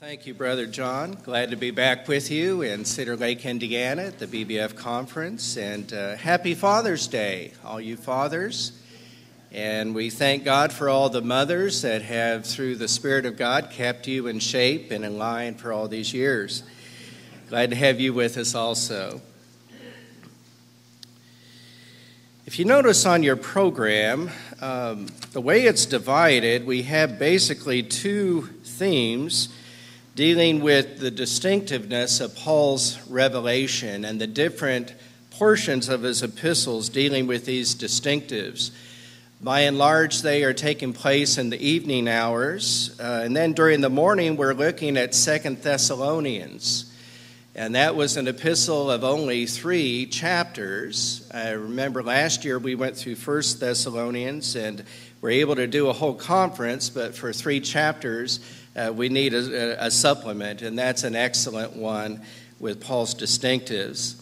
Thank you, Brother John. Glad to be back with you in Cedar Lake, Indiana at the BBF conference. And uh, happy Father's Day, all you fathers. And we thank God for all the mothers that have, through the Spirit of God, kept you in shape and in line for all these years. Glad to have you with us also. If you notice on your program, um, the way it's divided, we have basically two themes dealing with the distinctiveness of Paul's revelation and the different portions of his epistles dealing with these distinctives. By and large, they are taking place in the evening hours. Uh, and then during the morning, we're looking at Second Thessalonians. And that was an epistle of only three chapters. I remember last year we went through First Thessalonians and were able to do a whole conference, but for three chapters, uh, we need a, a supplement, and that's an excellent one with Paul's distinctives.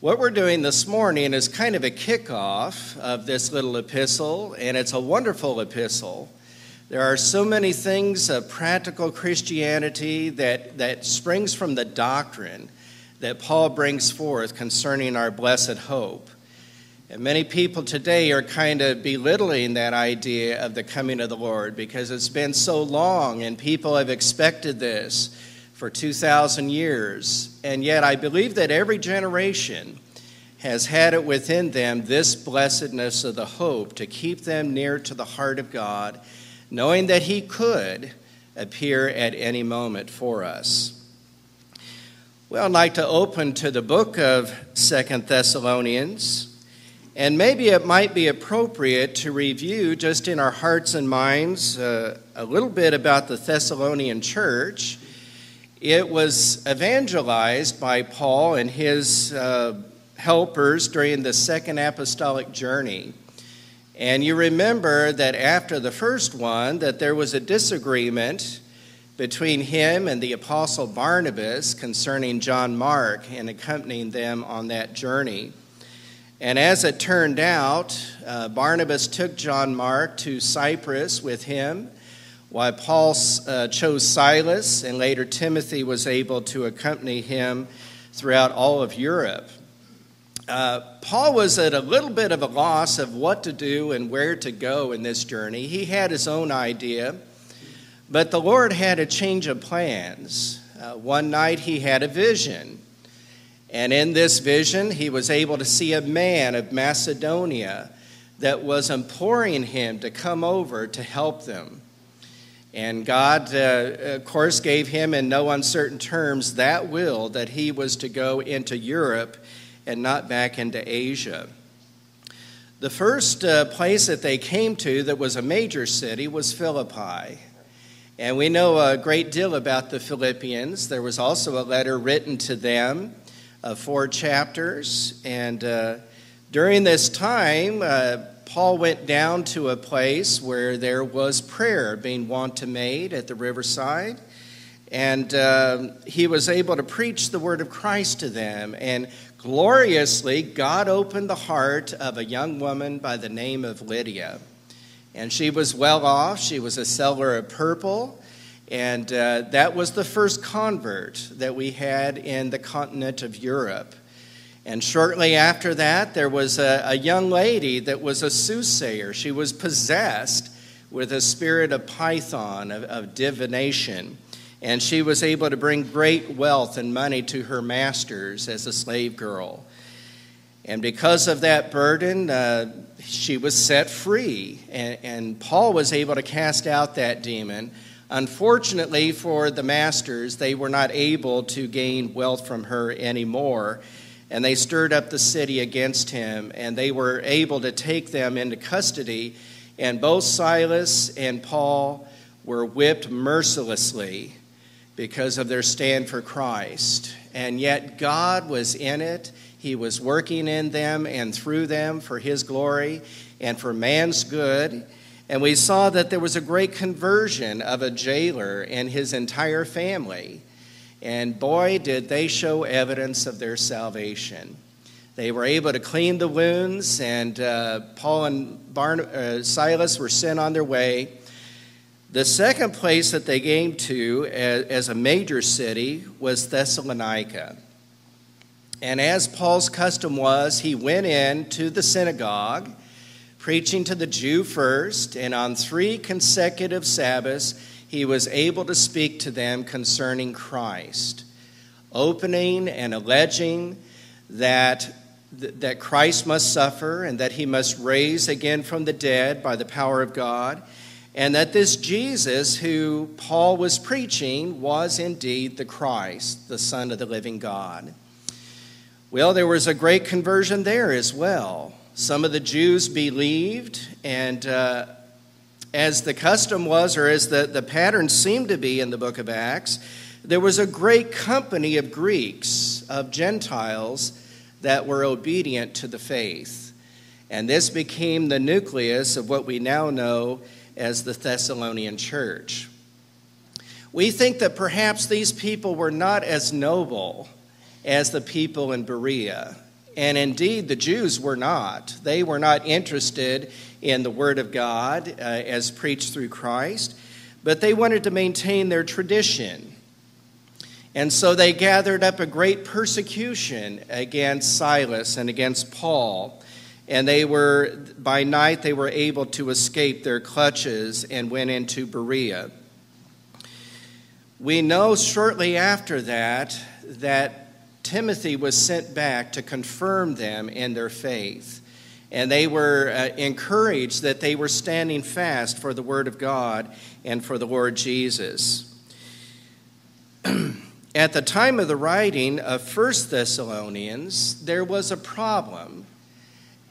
What we're doing this morning is kind of a kickoff of this little epistle, and it's a wonderful epistle. There are so many things of practical Christianity that, that springs from the doctrine that Paul brings forth concerning our blessed hope. And many people today are kind of belittling that idea of the coming of the Lord because it's been so long and people have expected this for 2,000 years. And yet, I believe that every generation has had it within them this blessedness of the hope to keep them near to the heart of God, knowing that He could appear at any moment for us. Well, I'd like to open to the book of Second Thessalonians. And maybe it might be appropriate to review, just in our hearts and minds, uh, a little bit about the Thessalonian church. It was evangelized by Paul and his uh, helpers during the second apostolic journey. And you remember that after the first one, that there was a disagreement between him and the apostle Barnabas concerning John Mark and accompanying them on that journey. And as it turned out, uh, Barnabas took John Mark to Cyprus with him, while Paul uh, chose Silas, and later Timothy was able to accompany him throughout all of Europe. Uh, Paul was at a little bit of a loss of what to do and where to go in this journey. He had his own idea, but the Lord had a change of plans. Uh, one night he had a vision and in this vision, he was able to see a man of Macedonia that was imploring him to come over to help them. And God, uh, of course, gave him in no uncertain terms that will that he was to go into Europe and not back into Asia. The first uh, place that they came to that was a major city was Philippi. And we know a great deal about the Philippians. There was also a letter written to them uh, four chapters. And uh, during this time, uh, Paul went down to a place where there was prayer being wont to made at the riverside. And uh, he was able to preach the word of Christ to them. And gloriously, God opened the heart of a young woman by the name of Lydia. And she was well off. She was a seller of purple. And uh, that was the first convert that we had in the continent of Europe. And shortly after that, there was a, a, young lady that was a soothsayer. She was possessed with a spirit of python, of, of divination. And she was able to bring great wealth and money to her masters as a slave girl. And because of that burden, uh, she was set free. And, and Paul was able to cast out that demon Unfortunately for the masters, they were not able to gain wealth from her anymore. And they stirred up the city against him, and they were able to take them into custody. And both Silas and Paul were whipped mercilessly because of their stand for Christ. And yet, God was in it. He was working in them and through them for His glory and for man's good. And we saw that there was a great conversion of a jailer and his entire family. And boy, did they show evidence of their salvation. They were able to clean the wounds, and uh, Paul and Barn- uh, Silas were sent on their way. The second place that they came to as a major city was Thessalonica. And as Paul's custom was, he went in to the synagogue, preaching to the Jew first, and on three consecutive Sabbaths, he was able to speak to them concerning Christ, opening and alleging that, that Christ must suffer and that he must raise again from the dead by the power of God and that this Jesus who Paul was preaching was indeed the Christ, the Son of the living God. Well, there was a great conversion there as well. Some of the Jews believed, and uh, as the custom was, or as the, the pattern seemed to be in the book of Acts, there was a great company of Greeks, of Gentiles, that were obedient to the faith. And this became the nucleus of what we now know as the Thessalonian church. We think that perhaps these people were not as noble as the people in Berea. And indeed, the Jews were not. They were not interested in the Word of God uh, as preached through Christ, but they wanted to maintain their tradition. And so they gathered up a great persecution against Silas and against Paul and they were by night they were able to escape their clutches and went into Berea. We know shortly after that that Timothy was sent back to confirm them in their faith. And they were uh, encouraged that they were standing fast for the Word of God and for the Lord Jesus. At the time of the writing of First Thessalonians, there was a problem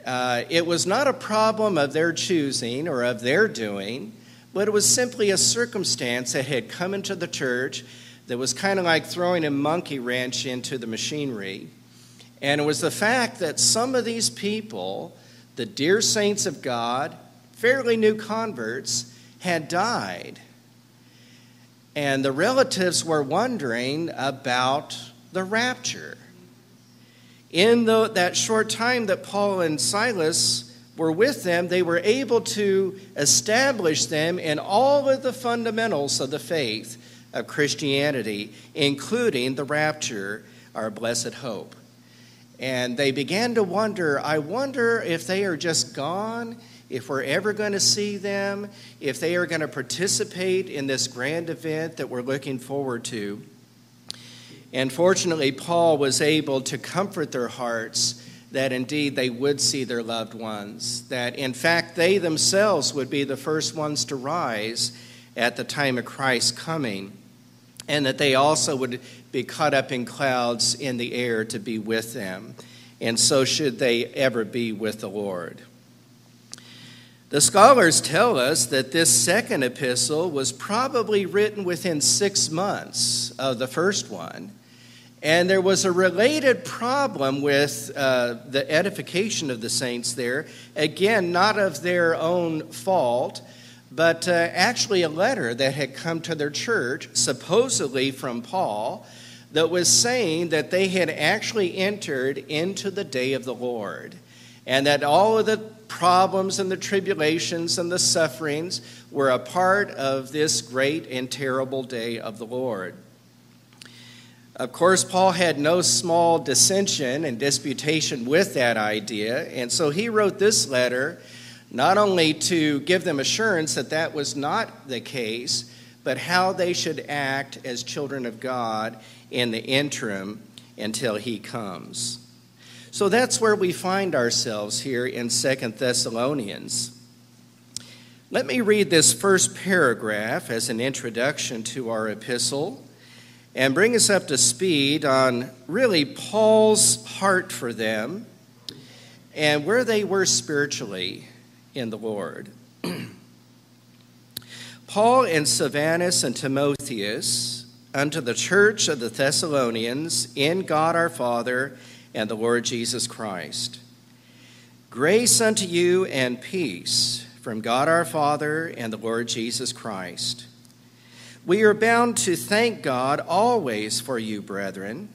uh, it was not a problem of their choosing or of their doing, but it was simply a circumstance that had come into the church that was kind of like throwing a monkey wrench into the machinery. And it was the fact that some of these people, the dear saints of God, fairly new converts, had died. And the relatives were wondering about the rapture in the, that short time that Paul and Silas were with them, they were able to establish them in all of the fundamentals of the faith of Christianity, including the rapture, our blessed hope. And they began to wonder I wonder if they are just gone, if we're ever going to see them, if they are going to participate in this grand event that we're looking forward to. And fortunately, Paul was able to comfort their hearts that indeed they would see their loved ones, that in fact they themselves would be the first ones to rise at the time of Christ's coming, and that they also would be caught up in clouds in the air to be with them. And so should they ever be with the Lord. The scholars tell us that this second epistle was probably written within six months of the first one and there was a related problem with uh, the edification of the saints there. Again, not of their own fault, but uh, actually a letter that had come to their church, supposedly from Paul, that was saying that they had actually entered into the day of the Lord. And that all of the problems and the tribulations and the sufferings were a part of this great and terrible day of the Lord. Of course, Paul had no small dissension and disputation with that idea, and so he wrote this letter not only to give them assurance that that was not the case, but how they should act as children of God in the interim until he comes. So that's where we find ourselves here in Second Thessalonians. Let me read this first paragraph as an introduction to our epistle and bring us up to speed on really Paul's heart for them and where they were spiritually in the Lord. Paul and Silvanus and Timotheus unto the church of the Thessalonians in God our Father and the Lord Jesus Christ. Grace unto you and peace from God our Father and the Lord Jesus Christ. We are bound to thank God always for you, brethren,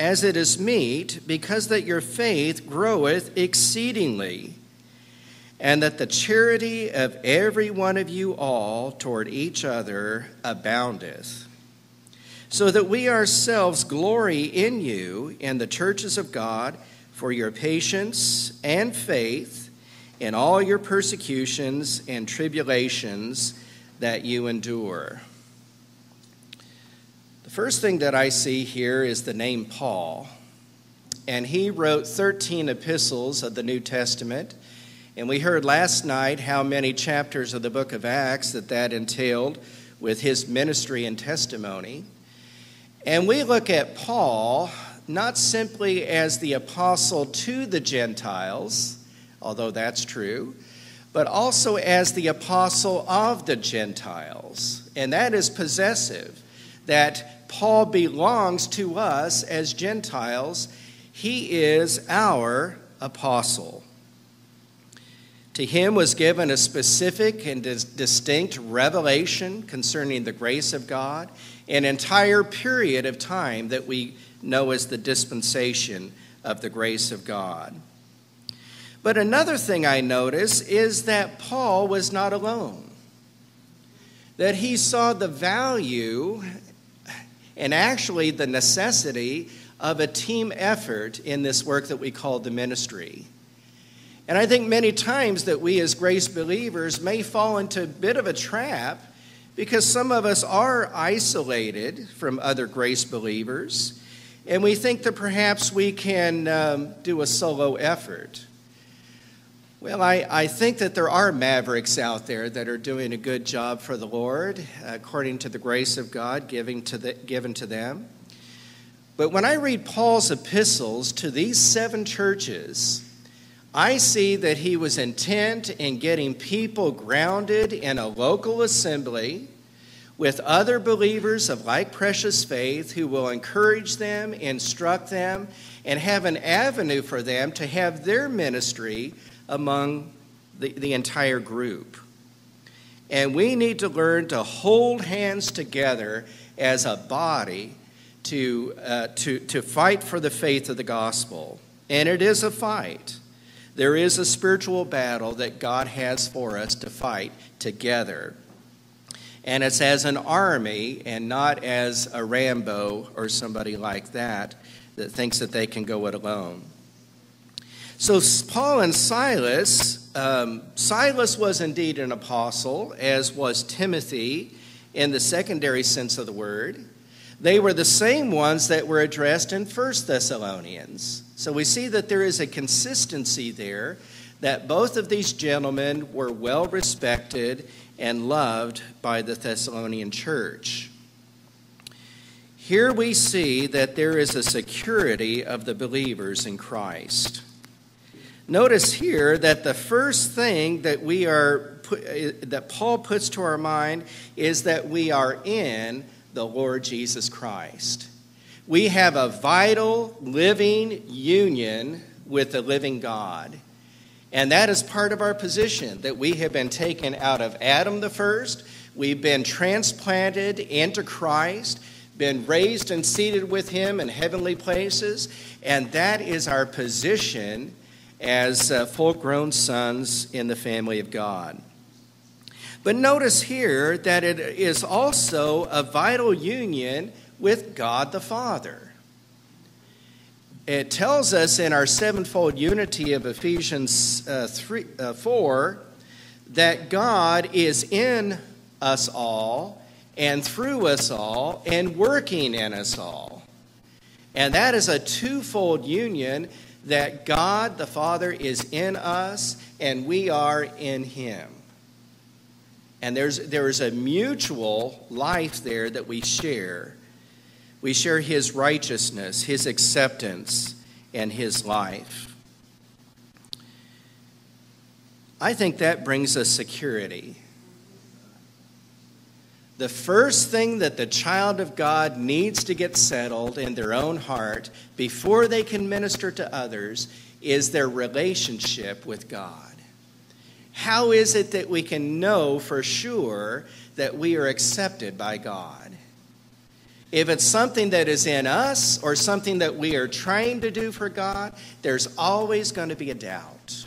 as it is meet, because that your faith groweth exceedingly, and that the charity of every one of you all toward each other aboundeth, so that we ourselves glory in you in the churches of God for your patience and faith in all your persecutions and tribulations that you endure. The first thing that I see here is the name Paul. And he wrote 13 epistles of the New Testament. And we heard last night how many chapters of the book of Acts that that entailed with his ministry and testimony. And we look at Paul not simply as the apostle to the Gentiles, although that's true, but also as the apostle of the Gentiles. And that is possessive, that Paul belongs to us as Gentiles. He is our apostle. To him was given a specific and distinct revelation concerning the grace of God, an entire period of time that we know as the dispensation of the grace of God. But another thing I notice is that Paul was not alone, that he saw the value and actually the necessity of a team effort in this work that we call the ministry. And I think many times that we as grace believers may fall into a bit of a trap because some of us are isolated from other grace believers, and we think that perhaps we can um, do a solo effort. Well, I, I think that there are mavericks out there that are doing a good job for the Lord, according to the grace of God giving to the, given to them. But when I read Paul's epistles to these seven churches, I see that he was intent in getting people grounded in a local assembly with other believers of like precious faith who will encourage them, instruct them, and have an avenue for them to have their ministry among the, the entire group. And we need to learn to hold hands together as a body to, uh, to, to fight for the faith of the gospel. And it is a fight. There is a spiritual battle that God has for us to fight together. And it's as an army and not as a Rambo or somebody like that that thinks that they can go it alone. So, Paul and Silas, um, Silas was indeed an apostle, as was Timothy in the secondary sense of the word. They were the same ones that were addressed in 1 Thessalonians. So we see that there is a consistency there, that both of these gentlemen were well respected and loved by the Thessalonian church. Here we see that there is a security of the believers in Christ. Notice here that the first thing that we are eh, that Paul puts to our mind is that we are in the Lord Jesus Christ. We have a vital, living union with the living God. And that is part of our position that we have been taken out of Adam the first, we've been transplanted into Christ, been raised and seated with him in heavenly places, and that is our position as uh, full grown sons in the family of God. But notice here that it is also a vital union with God the Father. It tells us in our sevenfold unity of Ephesians uh, 3, uh, 4 that God is in us all and through us all and working in us all. And that is a twofold union that God the Father is in us and we are in Him. And there's, there is a mutual life there that we share we share his righteousness, his acceptance, and his life. I think that brings us security. The first thing that the child of God needs to get settled in their own heart before they can minister to others is their relationship with God. How is it that we can know for sure that we are accepted by God? If it's something that is in us or something that we are trying to do for God, there's always going to be a doubt.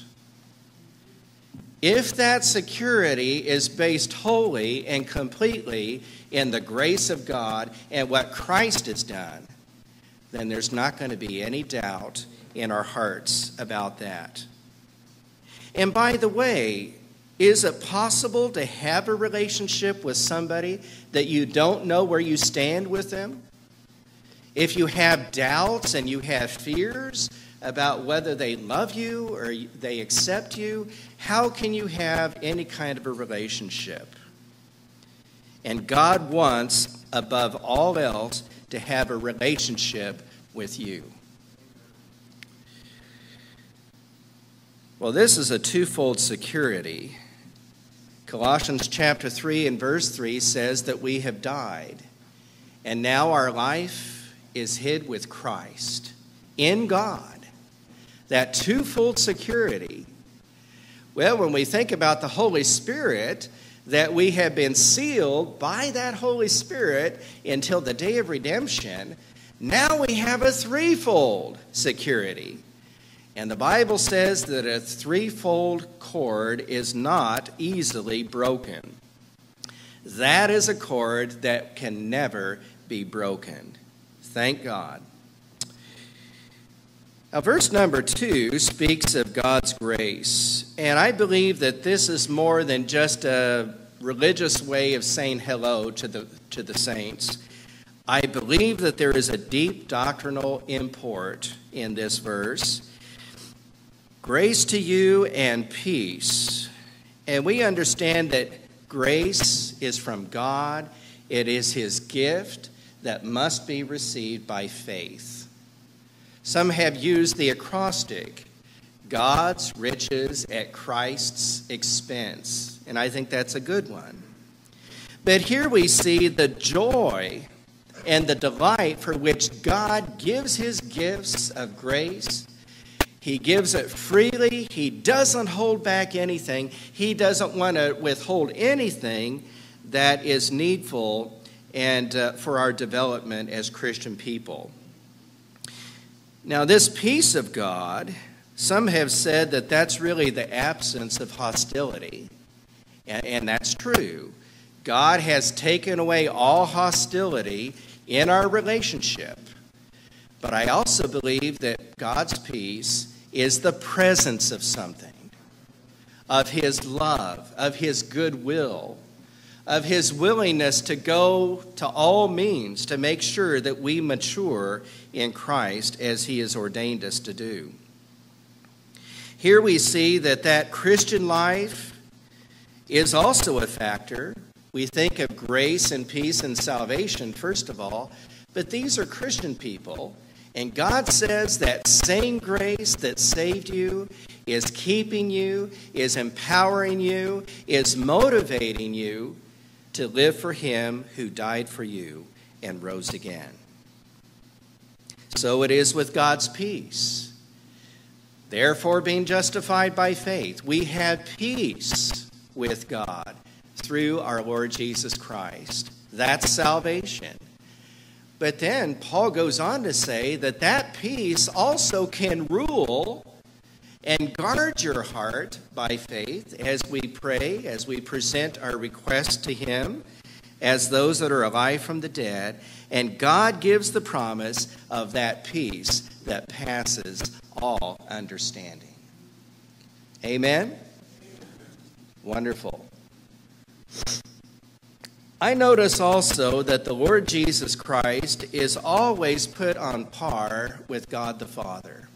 if that security is based wholly and completely in the grace of God and what Christ has done, then there's not going to be any doubt in our hearts about that. And by the way, is it possible to have a relationship with somebody that you don't know where you stand with them? If you have doubts and you have fears about whether they love you or they accept you, how can you have any kind of a relationship? And God wants, above all else, to have a relationship with you. Well, this is a twofold security. Colossians chapter 3 and verse 3 says that we have died, and now our life is hid with Christ in God. That twofold security. Well, when we think about the Holy Spirit, that we have been sealed by that Holy Spirit until the day of redemption, now we have a threefold security. And the Bible says that a threefold cord is not easily broken. That is a cord that can never be broken. Thank God. Now, verse number two speaks of God's grace. And I believe that this is more than just a religious way of saying hello to the, to the saints. I believe that there is a deep doctrinal import in this verse. Grace to you and peace. And we understand that grace is from God, it is His gift that must be received by faith. Some have used the acrostic God's riches at Christ's expense, and I think that's a good one. But here we see the joy and the delight for which God gives his gifts of grace he gives it freely. He doesn't hold back anything. He doesn't want to withhold anything that is needful and uh, for our development as Christian people. Now, this peace of God, some have said that that's really the absence of hostility. And, and that's true. God has taken away all hostility in our relationship. But I also believe that God's peace is the presence of something, of His love, of His goodwill, of His willingness to go to all means to make sure that we mature in Christ as He has ordained us to do. Here we see that that Christian life is also a factor. We think of grace and peace and salvation, first of all, but these are Christian people and God says that same grace that saved you is keeping you, is empowering you, is motivating you to live for Him who died for you and rose again. So it is with God's peace. Therefore, being justified by faith, we have peace with God through our Lord Jesus Christ. That's salvation. But then Paul goes on to say that that peace also can rule and guard your heart by faith as we pray, as we present our requests to Him, as those that are alive from the dead. And God gives the promise of that peace that passes all understanding. Amen? Wonderful. I notice also that the Lord Jesus Christ is always put on par with God the Father.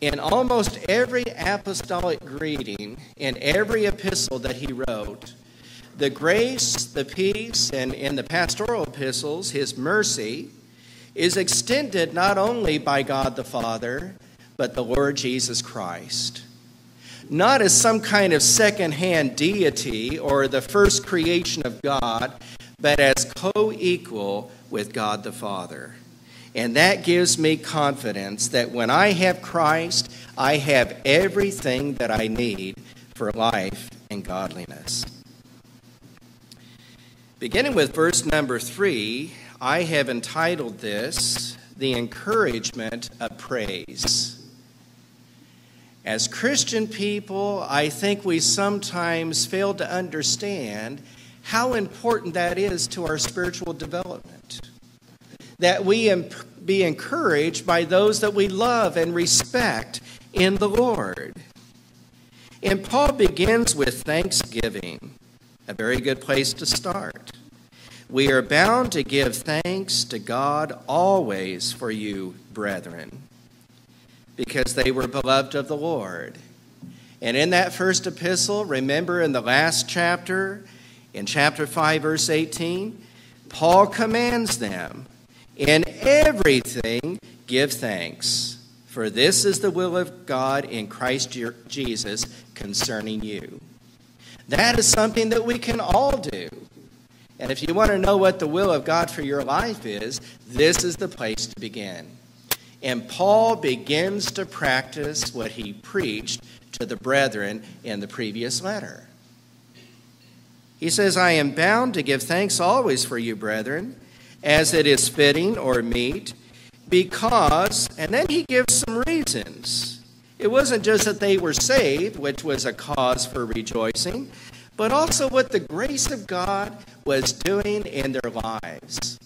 In almost every apostolic greeting, in every epistle that he wrote, the grace, the peace, and in the pastoral epistles, his mercy is extended not only by God the Father, but the Lord Jesus Christ not as some kind of second-hand deity or the first creation of God, but as co equal with God the Father. And that gives me confidence that when I have Christ, I have everything that I need for life and godliness. Beginning with verse number three, I have entitled this The Encouragement of Praise. As Christian people, I think we sometimes fail to understand how important that is to our spiritual development. That we be encouraged by those that we love and respect in the Lord. And Paul begins with thanksgiving, a very good place to start. We are bound to give thanks to God always for you, brethren, because they were beloved of the Lord. And in that first epistle, remember in the last chapter, in chapter 5, verse 18, Paul commands them in everything give thanks, for this is the will of God in Christ Jesus concerning you. That is something that we can all do. And if you want to know what the will of God for your life is, this is the place to begin. And Paul begins to practice what he preached to the brethren in the previous letter. He says, I am bound to give thanks always for you, brethren, as it is fitting or meet, because, and then he gives some reasons. It wasn't just that they were saved, which was a cause for rejoicing, but also what the grace of God was doing in their lives.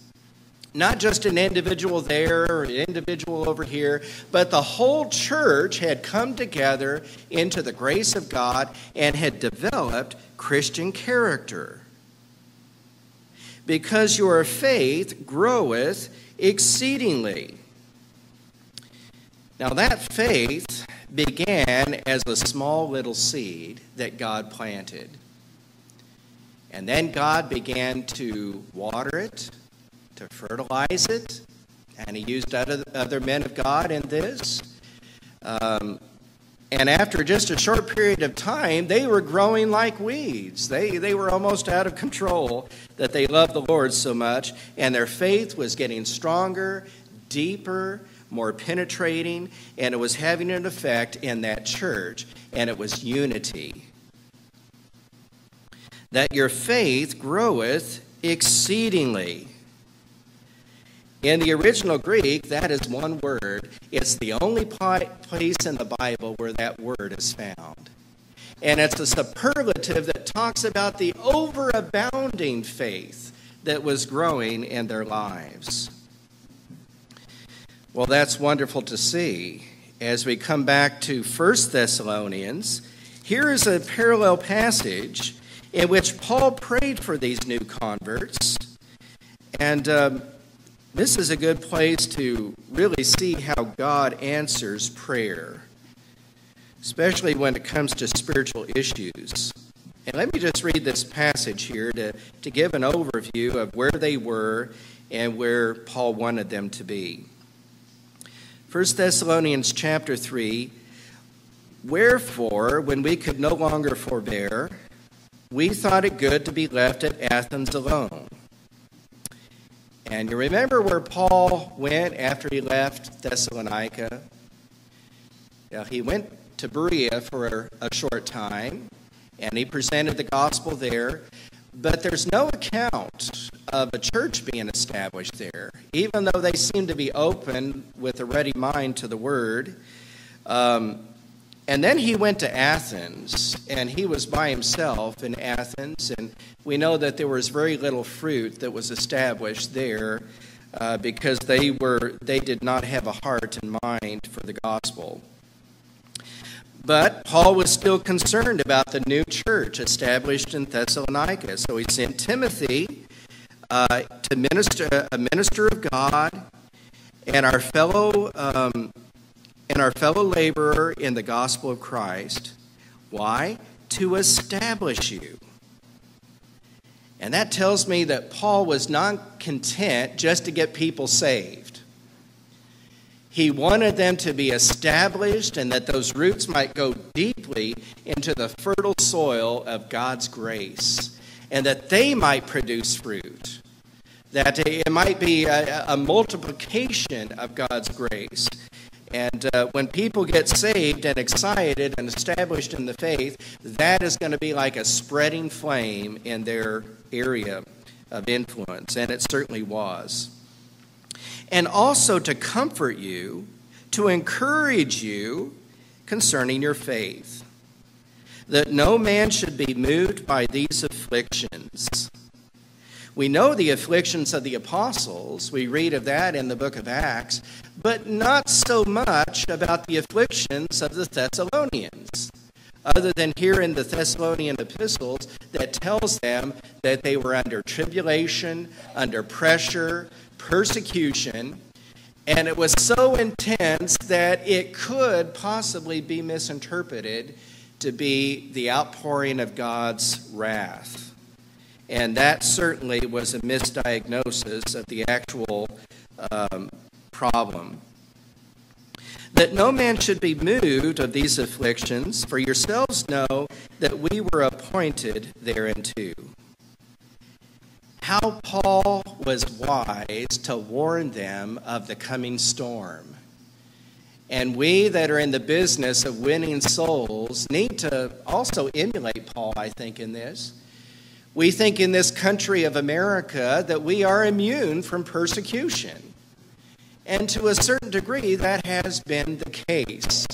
Not just an individual there or an individual over here, but the whole church had come together into the grace of God and had developed Christian character. Because your faith groweth exceedingly. Now, that faith began as a small little seed that God planted. And then God began to water it, to fertilize it, and He used other, other men of God in this. Um, and after just a short period of time, they were growing like weeds. They, they were almost out of control that they loved the Lord so much, and their faith was getting stronger, deeper, more penetrating, and it was having an effect in that church, and it was unity that your faith groweth exceedingly. In the original Greek, that is one word. It's the only place in the Bible where that word is found. And it's a superlative that talks about the overabounding faith that was growing in their lives. Well, that's wonderful to see. As we come back to 1 Thessalonians, here is a parallel passage in which Paul prayed for these new converts. And um, this is a good place to really see how God answers prayer, especially when it comes to spiritual issues. And let me just read this passage here to, to give an overview of where they were and where Paul wanted them to be. 1 Thessalonians chapter 3 Wherefore, when we could no longer forbear, we thought it good to be left at Athens alone. And you remember where Paul went after he left Thessalonica? Yeah, he went to Berea for a short time, and he presented the gospel there. But there's no account of a church being established there, even though they seem to be open with a ready mind to the word. Um, and then he went to Athens, and he was by himself in Athens, and we know that there was very little fruit that was established there uh, because they were they did not have a heart and mind for the gospel. But Paul was still concerned about the new church established in Thessalonica, so he sent Timothy uh, to minister a minister of God and our fellow. Um, and our fellow laborer in the gospel of Christ. Why? To establish you. And that tells me that Paul was not content just to get people saved. He wanted them to be established and that those roots might go deeply into the fertile soil of God's grace and that they might produce fruit. That it might be a, a multiplication of God's grace and uh, when people get saved and excited and established in the faith, that is going to be like a spreading flame in their area of influence. And it certainly was. And also to comfort you, to encourage you, concerning your faith, that no man should be moved by these afflictions. We know the afflictions of the apostles. We read of that in the book of Acts, but not so much about the afflictions of the Thessalonians, other than here in the Thessalonian epistles that tells them that they were under tribulation, under pressure, persecution, and it was so intense that it could possibly be misinterpreted to be the outpouring of God's wrath. And that certainly was a misdiagnosis of the actual um, problem. That no man should be moved of these afflictions, for yourselves know that we were appointed thereunto. How Paul was wise to warn them of the coming storm. And we that are in the business of winning souls need to also emulate Paul, I think, in this. We think in this country of America that we are immune from persecution. And to a certain degree, that has been the case.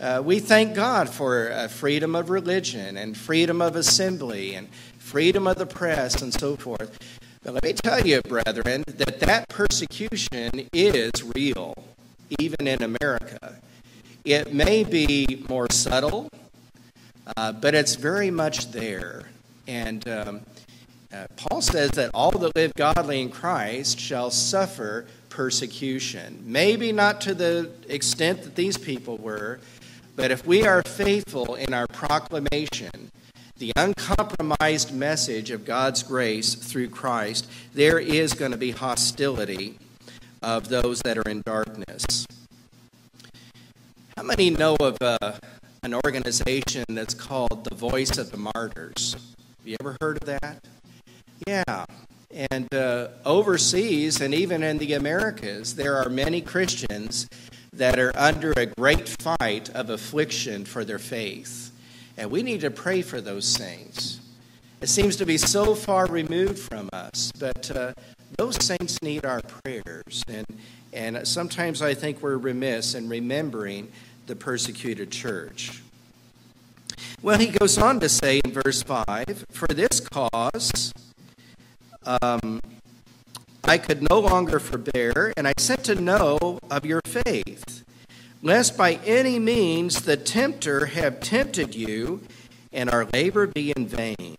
Uh, we thank God for uh, freedom of religion and freedom of assembly and freedom of the press and so forth. But let me tell you, brethren, that that persecution is real, even in America. It may be more subtle, uh, but it's very much there. And um, uh, Paul says that all that live godly in Christ shall suffer persecution. Maybe not to the extent that these people were, but if we are faithful in our proclamation, the uncompromised message of God's grace through Christ, there is going to be hostility of those that are in darkness. How many know of uh, an organization that's called the Voice of the Martyrs? Have you ever heard of that? Yeah. And uh, overseas and even in the Americas, there are many Christians that are under a great fight of affliction for their faith. And we need to pray for those saints. It seems to be so far removed from us, but uh, those saints need our prayers. And, and sometimes I think we're remiss in remembering the persecuted church. Well, he goes on to say in verse 5 For this cause um, I could no longer forbear, and I sent to know of your faith, lest by any means the tempter have tempted you, and our labor be in vain.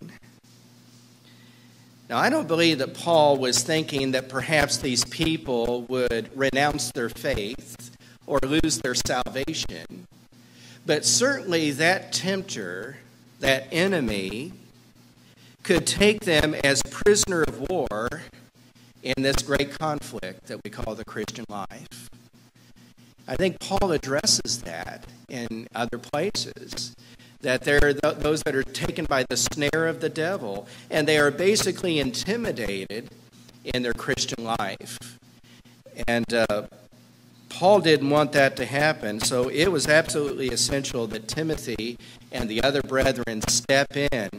Now, I don't believe that Paul was thinking that perhaps these people would renounce their faith or lose their salvation. But certainly that tempter, that enemy, could take them as prisoner of war in this great conflict that we call the Christian life. I think Paul addresses that in other places. That there are those that are taken by the snare of the devil, and they are basically intimidated in their Christian life. And uh, Paul didn't want that to happen, so it was absolutely essential that Timothy and the other brethren step in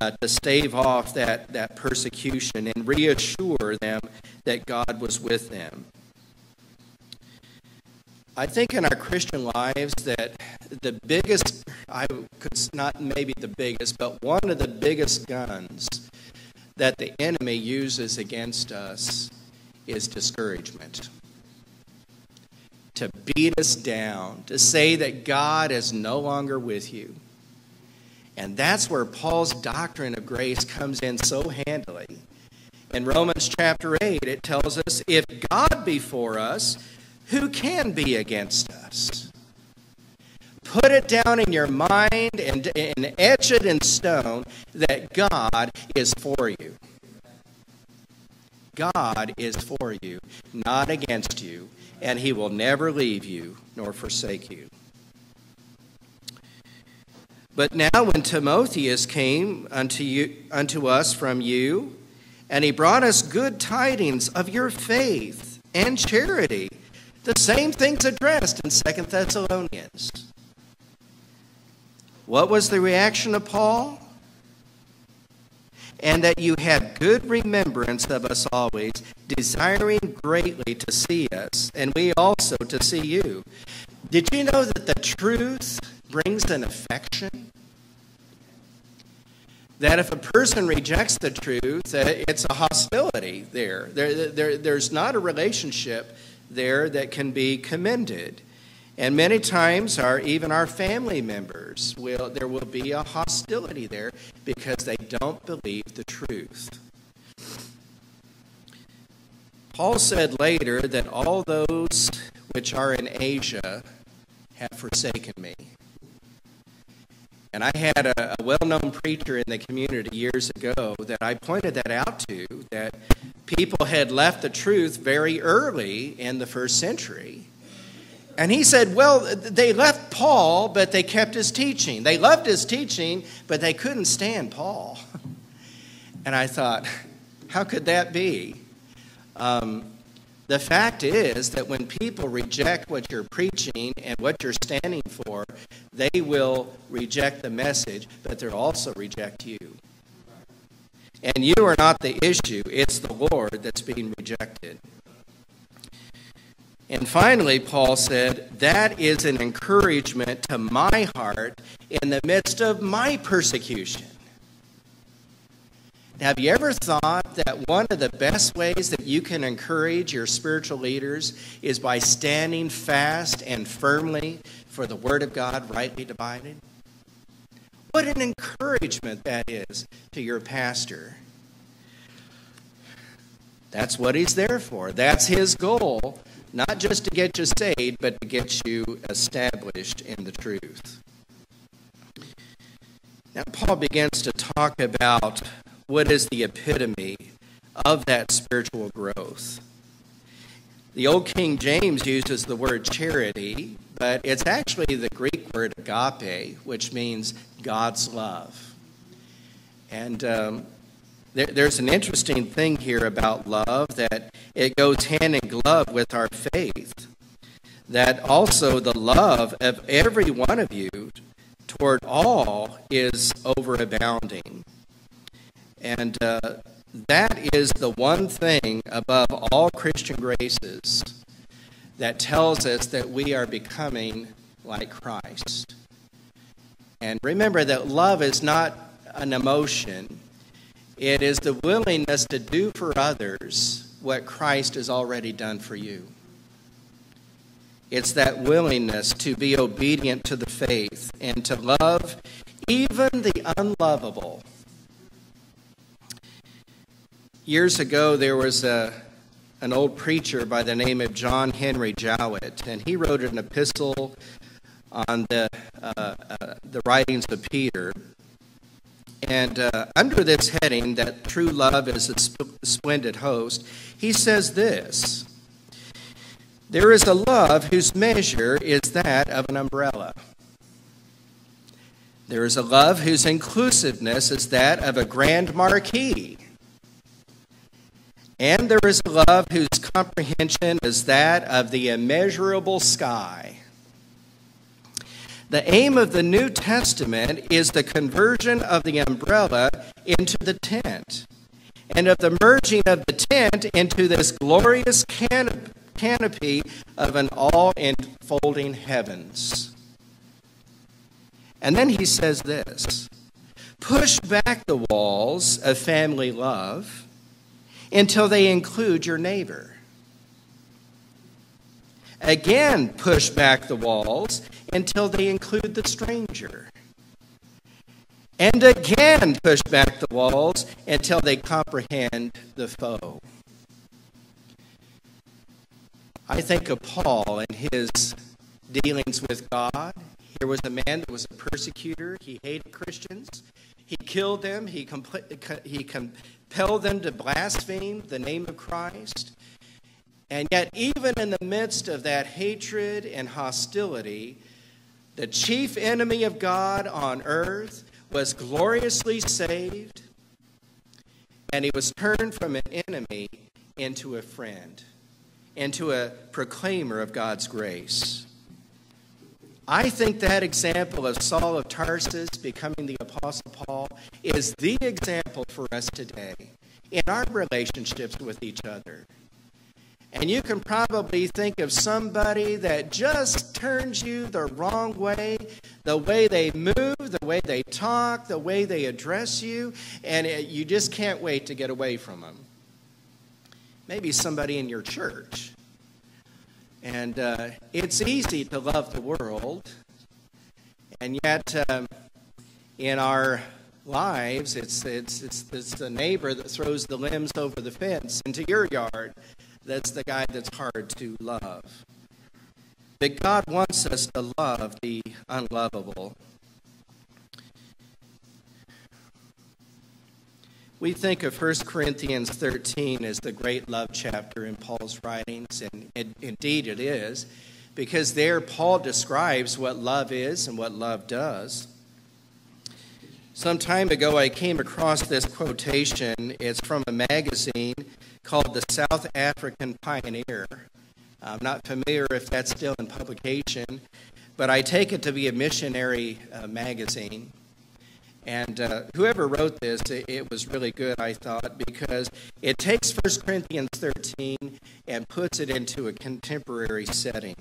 uh, to stave off that, that persecution and reassure them that God was with them. I think in our Christian lives that the biggest, I could not maybe the biggest, but one of the biggest guns that the enemy uses against us is discouragement to beat us down, to say that God is no longer with you. And that's where Paul's doctrine of grace comes in so handily. In Romans chapter 8, it tells us if God be for us, who can be against us? Put it down in your mind and, and etch it in stone that God is for you. God is for you, not against you and he will never leave you nor forsake you. But now, when Timotheus came unto, you, unto us from you, and he brought us good tidings of your faith and charity, the same things addressed in Second Thessalonians. What was the reaction of Paul? and that you had good remembrance of us always, desiring greatly to see us, and we also to see you. Did you know that the truth brings an affection? That if a person rejects the truth, it's a hostility there. There, there. There's not a relationship there that can be commended. And many times, our, even our family members, will, there will be a hostility there because they don't believe the truth. Paul said later that all those which are in Asia have forsaken me. And I had a, a well known preacher in the community years ago that I pointed that out to that people had left the truth very early in the first century. And he said, Well, they left Paul, but they kept his teaching. They loved his teaching, but they couldn't stand Paul. And I thought, How could that be? Um, the fact is that when people reject what you're preaching and what you're standing for, they will reject the message, but they'll also reject you. And you are not the issue, it's the Lord that's being rejected. And finally, Paul said, that is an encouragement to my heart in the midst of my persecution. Have you ever thought that one of the best ways that you can encourage your spiritual leaders is by standing fast and firmly for the Word of God rightly divided? What an encouragement that is to your pastor. That's what he's there for. That's his goal, not just to get you saved, but to get you established in the truth. Now, Paul begins to talk about what is the epitome of that spiritual growth. The Old King James uses the word charity, but it's actually the Greek word agape, which means God's love. And um, there, there's an interesting thing here about love that it goes hand in glove with our faith. That also the love of every one of you toward all is overabounding. And uh, that is the one thing above all Christian graces that tells us that we are becoming like Christ. And remember that love is not an emotion, it is the willingness to do for others what Christ has already done for you. It's that willingness to be obedient to the faith and to love even the unlovable Years ago, there was a, an old preacher by the name of John Henry Jowett, and he wrote an epistle on the, uh, uh, the writings of Peter. And uh, under this heading, that true love is a sp- splendid host, he says this There is a love whose measure is that of an umbrella. There is a love whose inclusiveness is that of a grand marquee. And there is a love whose comprehension is that of the immeasurable sky. The aim of the New Testament is the conversion of the umbrella into the tent, and of the merging of the tent into this glorious canopy of an all enfolding heavens. And then he says this push back the walls of family love until they include your neighbor. Again, push back the walls until they include the stranger. And again, push back the walls until they comprehend the foe. I think of Paul and his dealings with God. Here was a man that was a persecutor. He hated Christians. He killed them. He, compl- he com- compel them to blaspheme the name of Christ. And yet, even in the midst of that hatred and hostility, the chief enemy of God on earth was gloriously saved, and he was turned from an enemy into a friend, into a proclaimer of God's grace. I think that example of Saul of Tarsus becoming the Apostle Paul is the example for us today in our relationships with each other. And you can probably think of somebody that just turns you the wrong way, the way they move, the way they talk, the way they address you, and it, you just can't wait to get away from them. Maybe somebody in your church. And uh, it's easy to love the world, and yet um, in our lives, it's, it's, it's, it's the neighbor that throws the limbs over the fence into your yard that's the guy that's hard to love. That God wants us to love the unlovable. We think of 1 Corinthians 13 as the great love chapter in Paul's writings, and it, indeed it is, because there Paul describes what love is and what love does. Some time ago, I came across this quotation. It's from a magazine called the South African Pioneer. I'm not familiar if that's still in publication, but I take it to be a missionary uh, magazine. And uh, whoever wrote this, it, it, was really good, I thought, because it takes 1 Corinthians 13 and puts it into a contemporary setting.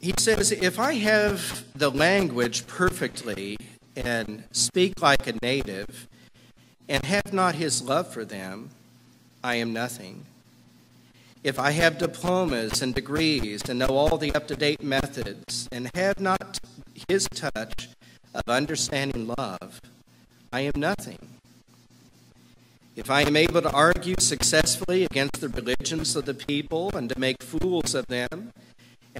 He says, If I have the language perfectly and speak like a native, and have not his love for them, I am nothing. If I have diplomas and degrees and know all the up to date methods and have not his touch of understanding love, I am nothing. If I am able to argue successfully against the religions of the people and to make fools of them,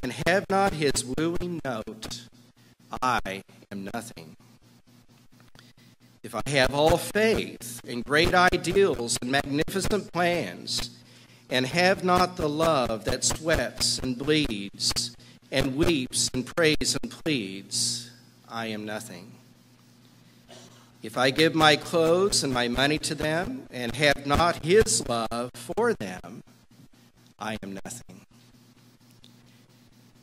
and have not his wooing note, I am nothing. If I have all faith and great ideals and magnificent plans, and have not the love that sweats and bleeds, and weeps and prays and pleads, I am nothing. If I give my clothes and my money to them, and have not his love for them, I am nothing.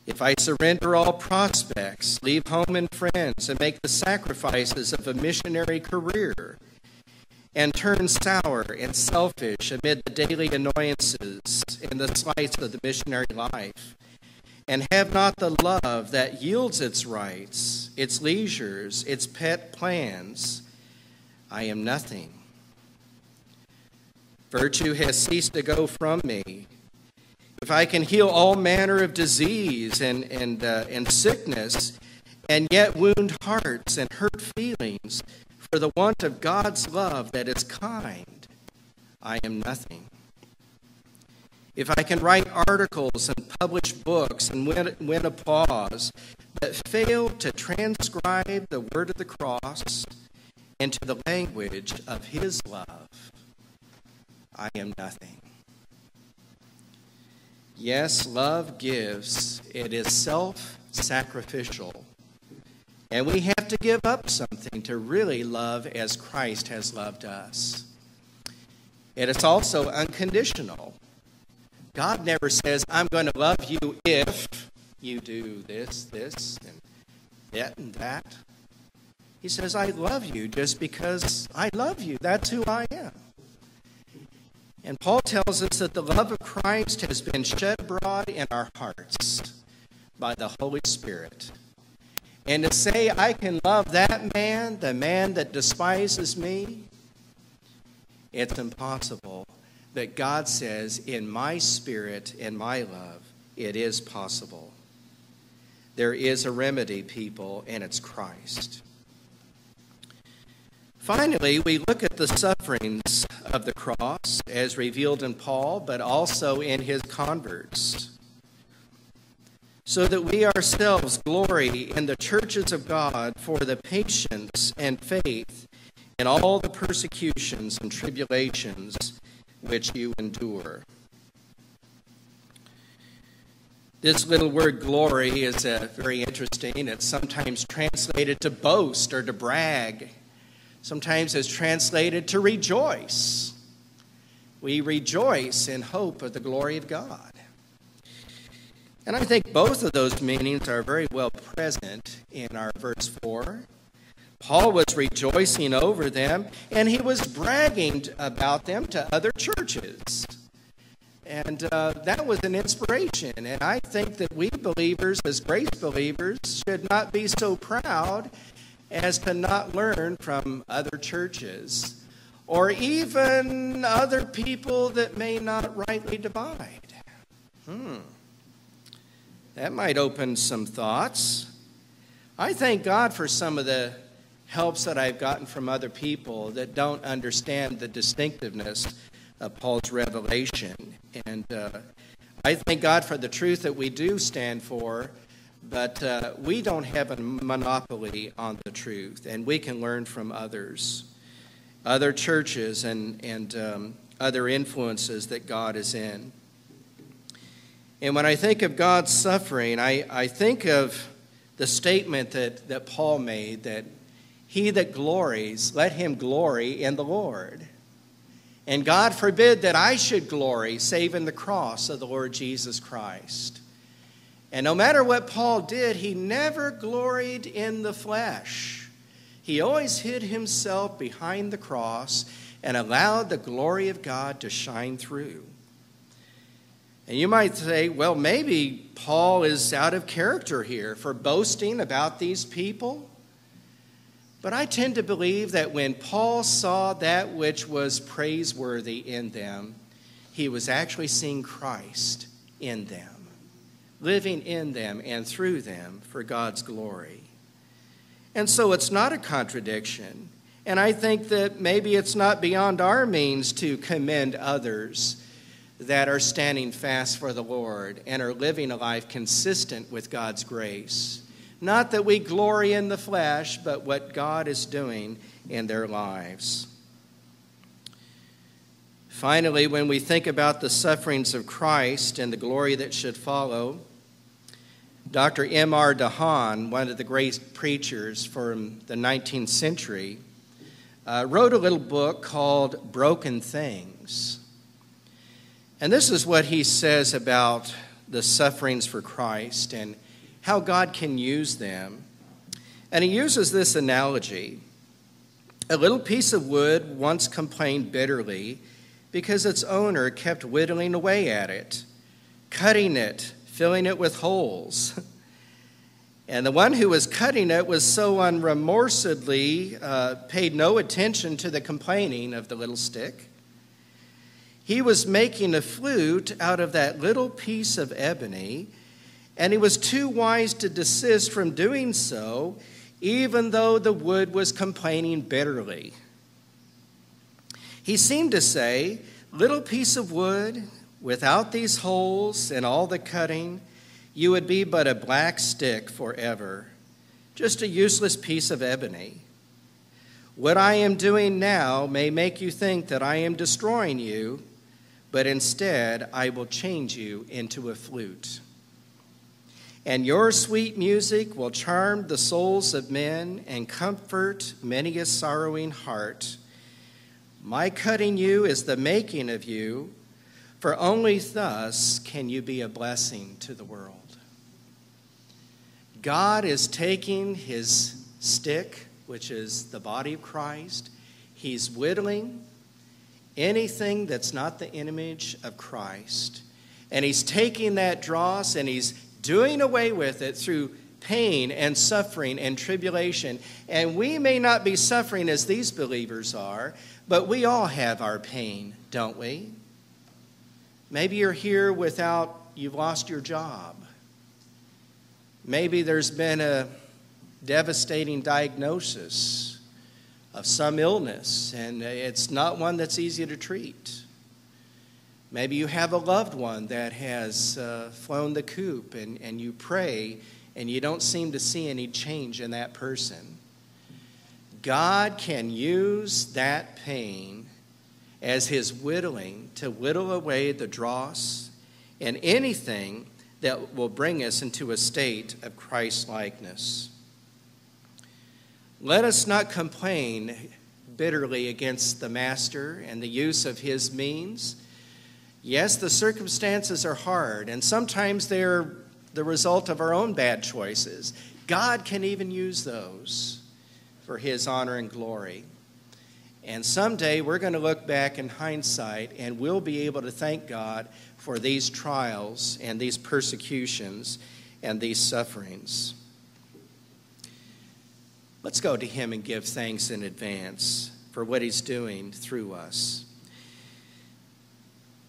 If I surrender all prospects, leave home and friends, and make the sacrifices of a missionary career, and turn sour and selfish amid the daily annoyances and the slights of the missionary life, and have not the love that yields its rights, its leisures, its pet plans, I am nothing. Virtue has ceased to go from me if I can heal all manner of disease and, and, uh, and sickness, and yet wound hearts and hurt feelings for the want of God's love that is kind, I am nothing. If I can write articles and publish books and win, win applause, but fail to transcribe the word of the cross into the language of His love, I am nothing. Yes, love gives, it is self sacrificial. And we have to give up something to really love as Christ has loved us. It is also unconditional. God never says, I'm going to love you if you do this, this, and that, and that. He says, I love you just because I love you. That's who I am. And Paul tells us that the love of Christ has been shed abroad in our hearts by the Holy Spirit. And to say, I can love that man, the man that despises me, it's impossible. But God says, in my spirit and my love, it is possible. There is a remedy, people, and it's Christ. Finally, we look at the sufferings of the cross as revealed in Paul, but also in his converts, so that we ourselves glory in the churches of God for the patience and faith in all the persecutions and tribulations which you endure. This little word glory is uh, very interesting. It's sometimes translated to boast or to brag sometimes is translated to rejoice. We rejoice in hope of the glory of God. And I think both of those meanings are very well present in our verse 4. Paul was rejoicing over them, and he was bragging about them to other churches. And uh, that was an inspiration. And I think that we believers, as grace believers, should not be so proud as to not learn from other churches or even other people that may not rightly divide. Hmm. That might open some thoughts. I thank God for some of the helps that I've gotten from other people that don't understand the distinctiveness of Paul's revelation. And uh, I thank God for the truth that we do stand for, but uh, we don't have a monopoly on the truth, and we can learn from others, other churches, and, and um, other influences that God is in. And when I think of God's suffering, I, I think of the statement that, that Paul made that he that glories, let him glory in the Lord. And God forbid that I should glory save in the cross of the Lord Jesus Christ. And no matter what Paul did, he never gloried in the flesh. He always hid himself behind the cross and allowed the glory of God to shine through. And you might say, well, maybe Paul is out of character here for boasting about these people. But I tend to believe that when Paul saw that which was praiseworthy in them, he was actually seeing Christ in them, living in them and through them for God's glory. And so it's not a contradiction. And I think that maybe it's not beyond our means to commend others that are standing fast for the Lord and are living a life consistent with God's grace. Not that we glory in the flesh, but what God is doing in their lives. Finally, when we think about the sufferings of Christ and the glory that should follow, Dr. M.R. DeHaan, one of the great preachers from the 19th century, uh, wrote a little book called Broken Things. And this is what he says about the sufferings for Christ and how God can use them. And he uses this analogy. A little piece of wood once complained bitterly because its owner kept whittling away at it, cutting it, filling it with holes. And the one who was cutting it was so unremorsedly uh, paid no attention to the complaining of the little stick. He was making a flute out of that little piece of ebony and he was too wise to desist from doing so, even though the wood was complaining bitterly. He seemed to say, Little piece of wood, without these holes and all the cutting, you would be but a black stick forever, just a useless piece of ebony. What I am doing now may make you think that I am destroying you, but instead I will change you into a flute and your sweet music will charm the souls of men and comfort many a sorrowing heart. My cutting you is the making of you, for only thus can you be a blessing to the world. God is taking his stick, which is the body of Christ, he's whittling anything that's not the image of Christ. And he's taking that dross and he's doing away with it through pain and suffering and tribulation. And we may not be suffering as these believers are, but we all have our pain, don't we? Maybe you're here without, you've lost your job. Maybe there's been a devastating diagnosis of some illness, and it's not one that's easy to treat. Maybe you have a loved one that has uh, flown the coop and, and you pray and you don't seem to see any change in that person. God can use that pain as his whittling to whittle away the dross and anything that will bring us into a state of Christ likeness. Let us not complain bitterly against the master and the use of his means Yes, the circumstances are hard, and sometimes they're the result of our own bad choices. God can even use those for His honor and glory. And someday we're going to look back in hindsight and we'll be able to thank God for these trials and these persecutions and these sufferings. Let's go to Him and give thanks in advance for what He's doing through us.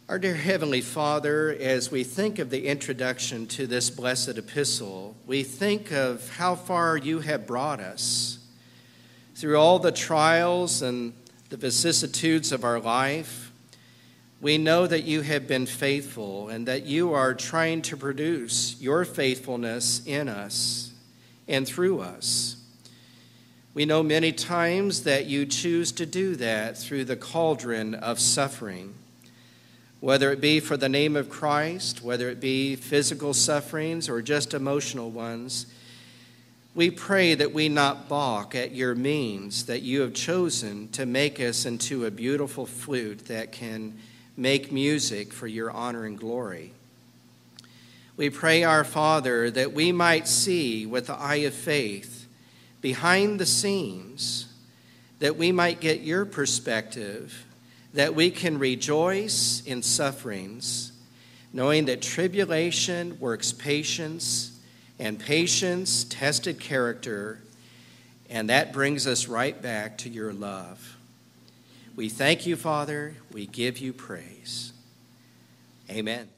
Our dear Heavenly Father, as we think of the introduction to this blessed epistle, we think of how far you have brought us through all the trials and the vicissitudes of our life. We know that you have been faithful and that you are trying to produce your faithfulness in us and through us. We know many times that you choose to do that through the cauldron of suffering whether it be for the name of Christ, whether it be physical sufferings or just emotional ones, we pray that we not balk at your means that you have chosen to make us into a beautiful flute that can make music for your honor and glory. We pray, our Father, that we might see with the eye of faith behind the scenes, that we might get your perspective that we can rejoice in sufferings, knowing that tribulation works patience, and patience tested character, and that brings us right back to your love. We thank you, Father. We give you praise. Amen.